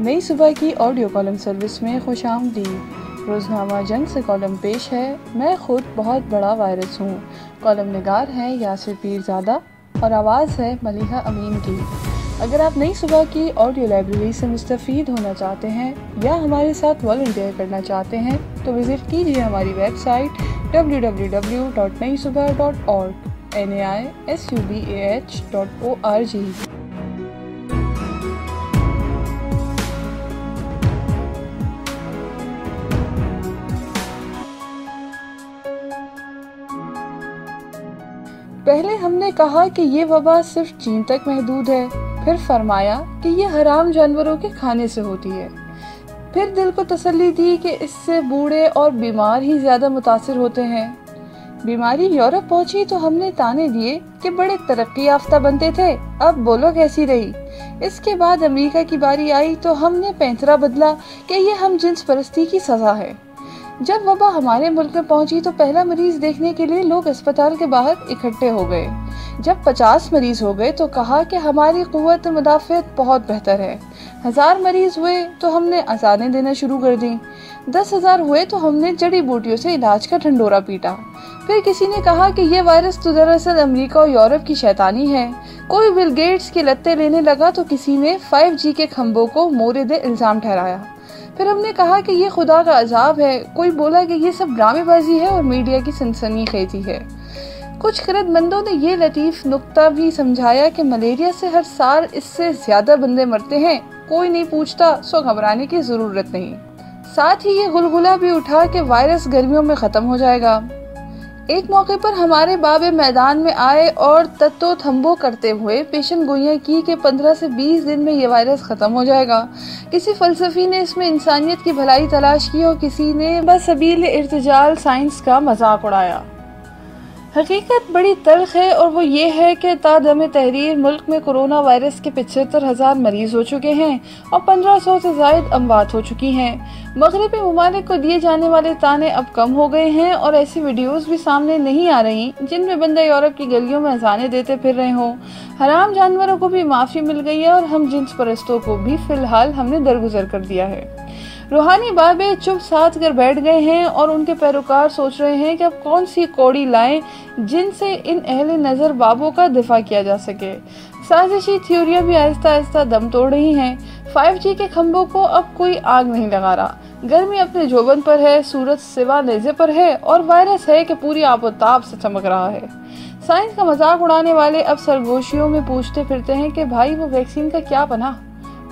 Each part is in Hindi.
नई सुबह की ऑडियो कॉलम सर्विस में खुश आमदी रोज़नामा जंग से कॉलम पेश है। मैं खुद बहुत बड़ा वायरस हूँ। कॉलम नगार हैं यासिर पीरजादा और आवाज़ है मलिहा अमीन की। अगर आप नई सुबह की ऑडियो लाइब्रेरी से मुस्तफ़ होना चाहते हैं या हमारे साथ वॉल्टियर करना चाहते हैं तो विज़िट कीजिए हमारी website W W W dot Nai Subah dot N A I S U B H dot O R G पहले हमने कहा कि ये वबा सिर्फ़ चीन तक महदूद है। फिर फरमाया कि ये हराम जानवरों के खाने से होती है। फिर दिल को तसल्ली दी कि इससे बूढ़े और बीमार ही ज़्यादा मुतासर होते हैं। बीमारी यूरोप पहुँची तो हमने ताने दिए कि बड़े तरक्की याफ्ता बनते थे। अब बोलो कैसी रही? इसके बाद अमेरिका की बारी आई तो हमने पैंतरा बदला कि ये हम जिन्स परस्ती की सजा है। जब वबा हमारे मुल्क में पहुँची तो पहला मरीज़ देखने के लिए लोग अस्पताल के बाहर इकट्ठे हो गए। जब 50 मरीज़ हो गए तो कहा कि हमारी कुत मुदाफ़त बहुत बेहतर है। हज़ार मरीज़ हुए तो हमने अजाने देना शुरू कर दी। दस हज़ार हुए तो हमने जड़ी बूटियों से इलाज का ठंडोरा पीटा। फिर किसी ने कहा कि यह वायरस तो दरअसल अमेरिका और यूरोप की शैतानी है। कोई बिल गेट्स के लत्ते लेने लगा तो किसी ने 5G के खम्बों को मोरद इल्ज़ाम ठहराया। फिर हमने कहा कि ये खुदा का अजाब है। कोई बोला कि ये सब ड्रामेबाजी है और मीडिया की सनसनी खेजी है। कुछ खरदमंदों ने ये लतीफ नुक्ता भी समझाया कि मलेरिया से हर साल इससे ज़्यादा बंदे मरते हैं। कोई नहीं पूछता, सो घबराने की ज़रूरत नहीं। साथ ही ये गुलगुला भी उठा कि वायरस गर्मियों में खत्म हो जाएगा। एक मौके पर हमारे बाबे मैदान में आए और तत्तो थम्बो करते हुए पेशन गोइयाँ की कि 15 से 20 दिन में ये वायरस ख़त्म हो जाएगा। किसी फलसफी ने इसमें इंसानियत की भलाई तलाश की और किसी ने बस अबील इर्तजाल साइंस का मज़ाक उड़ाया। हकीकत बड़ी तल्ख है और वो ये है कि तादम तहरीर मुल्क में कोरोना वायरस के पिछहत्तर हज़ार मरीज़ हो चुके हैं और पंद्रह सौ से जायद अमवात हो चुकी हैं। मगरबी ममालिक को दिए जाने वाले ताने अब कम हो गए हैं और ऐसी वीडियोस भी सामने नहीं आ रही, जिनमें बंदे यूरोप की गलियों में अजाने देते फिर रहे हों। हराम जानवरों को भी माफ़ी मिल गई है और हम जिन्स परस्तों को भी फ़िलहाल हमने दरगुजर कर दिया है। रूहानी बाबे चुप साथ कर बैठ गए हैं और उनके पैरोकार सोच रहे हैं कि अब कौन सी कौड़ी लाएँ जिनसे इन अहले नज़र बाबों का दिफा किया जा सके। साजिशी थ्योरिया भी आहिस्ता आहिस्ता दम तोड़ रही हैं। 5G के खम्भों को अब कोई आग नहीं लगा रहा। गर्मी अपने जोबन पर है, सूरज सिवा नेजे पर है और वायरस है कि पूरी आबोताब से चमक रहा है। साइंस का मज़ाक उड़ाने वाले अब सरगोशियों में पूछते फिरते हैं कि भाई वो वैक्सीन का क्या बना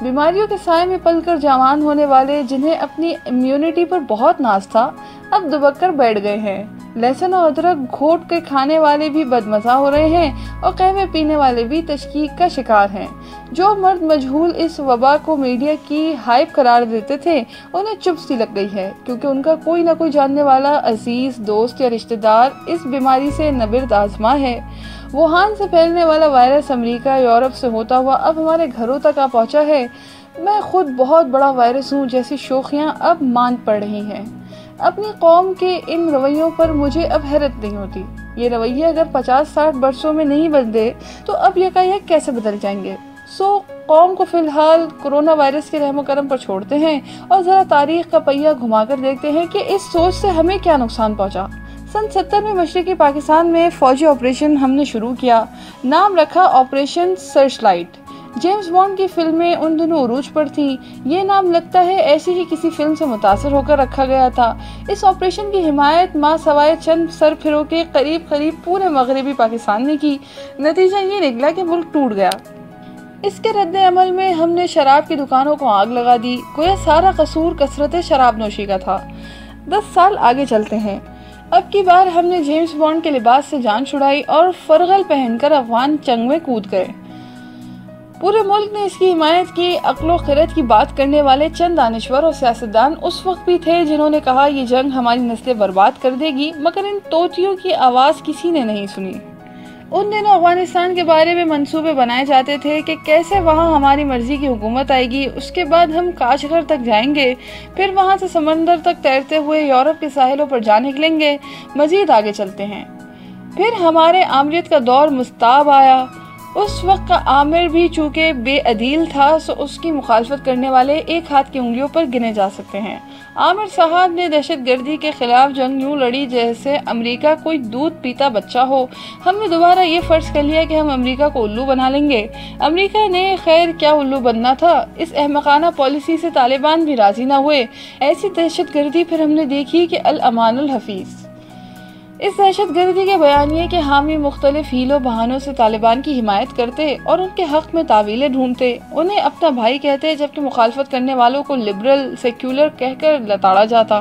बीमारियों के साय में पलकर जवान होने वाले, जिन्हें अपनी इम्यूनिटी पर बहुत नाज था, अब दुबक कर बैठ गए हैं। लहसुन और अदरक घोट के खाने वाले भी बदमजा हो रहे हैं और कहवे पीने वाले भी तशकीक का शिकार हैं। जो मर्द मजहूल इस वबा को मीडिया की हाइप करार देते थे, उन्हें चुप सी लग गई है, क्योंकि उनका कोई ना कोई जानने वाला अज़ीज़, दोस्त या रिश्तेदार इस बीमारी से नबिर्द आजमा है। वुहान से फैलने वाला वायरस अमेरिका, यूरोप से होता हुआ अब हमारे घरों तक आ पहुँचा है। मैं खुद बहुत बड़ा वायरस हूँ जैसी शोखियाँ अब मान पड़ रही हैं। अपनी कौम के इन रवैयों पर मुझे अब हैरत नहीं होती। ये रवैये अगर 50-60 वर्षों में नहीं बदले तो अब यकायक कैसे बदल जाएँगे? सो, कौम को फ़िलहाल कोरोना वायरस के रहमो करम पर छोड़ते हैं और ज़रा तारीख का पहिया घुमाकर देखते हैं कि इस सोच से हमें क्या नुकसान पहुँचा। सन सत्तर में मशरकी पाकिस्तान में फौजी ऑपरेशन हमने शुरू किया। नाम रखा operation search light James Bond की फ़िल्में उन दिनों उरूज पर थी। ये नाम लगता है ऐसी ही किसी फ़िल्म से मुतासर होकर रखा गया था। इस ऑपरेशन की हिमायत माँ सवाए चंद सर फिरों के करीब करीब पूरे मगरबी पाकिस्तान ने की। नतीजा ये निकला कि मुल्क टूट गया। इसके रद्द अमल में हमने शराब की दुकानों को आग लगा दी। गोया सारा कसूर, कसरत शराब नोशी का था। दस साल आगे चलते हैं। अब की बार हमने जेम्स बॉन्ड के लिबास से जान छुड़ाई और फरगल पहनकर अफगान चंग में कूद गए। पूरे मुल्क ने इसकी हिमायत की, अकलो खिरत की बात करने वाले चंद दानश्वर और सियासतदान उस वक्त भी थे जिन्होंने कहा, ये जंग हमारी नस्लें बर्बाद कर देगी, मगर इन तोतियों की आवाज़ किसी ने नहीं सुनी। उन दिनों अफ़गानिस्तान के बारे में मंसूबे बनाए जाते थे कि कैसे वहाँ हमारी मर्ज़ी की हुकूमत आएगी, उसके बाद हम काशगर तक जाएँगे, फिर वहाँ से समंदर तक तैरते हुए यूरोप के साहिलों पर जा निकलेंगे, मजीद आगे चलते हैं। फिर हमारे आमरीत का दौर मुस्ताब आया उस वक्त का आमिर भी चूँकि बेअदील था, सो उसकी मुखालफत करने वाले एक हाथ की उंगलियों पर गिने जा सकते हैं। आमिर साहब ने दहशत गर्दी के खिलाफ जंग यूँ लड़ी जैसे अमेरिका कोई दूध पीता बच्चा हो। हमने दोबारा ये फ़र्ज़ कर लिया कि हम अमेरिका को उल्लू बना लेंगे। अमेरिका ने खैर क्या उल्लू बनना था? इस अहमकाना पॉलिसी से तालिबान भी राज़ी ना हुए। ऐसी दहशत गर्दी फिर हमने देखी कि अल हफीज़। इस दहशत गर्दी के बयानिए के हामी मुख्तलिफ़ हीलों बहानों से तालिबान की हिमायत करते और उनके हक में तावीलें ढूंढते। उन्हें अपना भाई कहते जबकि मुखालफत करने वालों को लिबरल सेक्युलर कहकर लताड़ा जाता।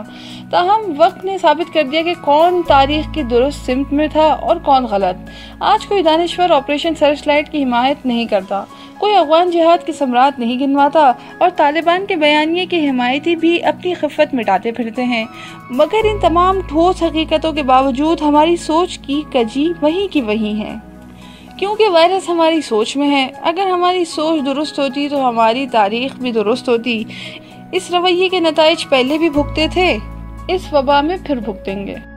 ताहम वक्त ने साबित कर दिया कि कौन तारीख की दुरुस्त सिमत में था और कौन गलत। आज कोई दानश्वर ऑपरेशन सर्च लाइट की हिमायत नहीं करता। कोई अफगान जिहाद के सम्राट नहीं गिनवाता और तालिबान के बयानिए के हिमायती भी अपनी खफत मिटाते फिरते हैं। मगर इन तमाम ठोस हकीकतों के बावजूद हमारी सोच की कजी वहीं की वहीं है। क्योंकि वायरस हमारी सोच में है। अगर हमारी सोच दुरुस्त होती तो हमारी तारीख भी दुरुस्त होती। इस रवैये के नतज पहले भी भुगते थे, इस वबा में फिर भुगतेंगे।